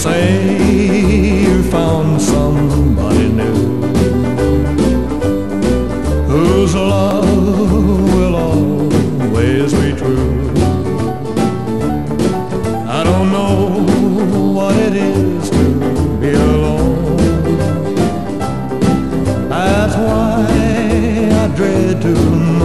say you found somebody new Whose love will always be true. I don't know what it is to be alone. That's why I dread to